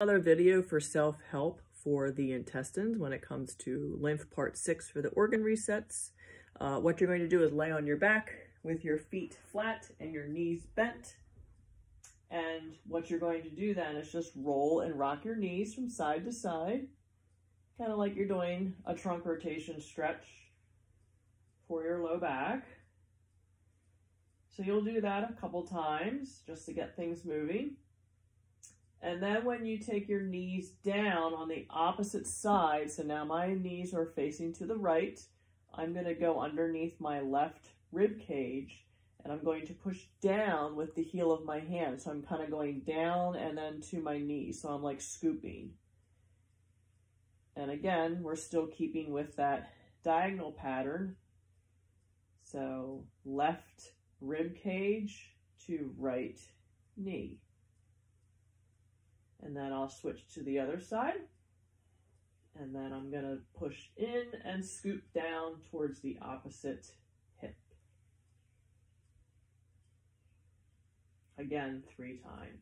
Another video for self-help for the intestines when it comes to lymph part six for the organ resets. Uh, what you're going to do is lay on your back with your feet flat and your knees bent. And what you're going to do then is just roll and rock your knees from side to side, kind of like you're doing a trunk rotation stretch for your low back. So you'll do that a couple times just to get things moving. And then when you take your knees down on the opposite side, so now my knees are facing to the right, I'm going to go underneath my left rib cage and I'm going to push down with the heel of my hand. So I'm kind of going down and then to my knee. So I'm like scooping. And again, we're still keeping with that diagonal pattern. So left rib cage to right knee. And then I'll switch to the other side. And then I'm going to push in and scoop down towards the opposite hip. Again, three times.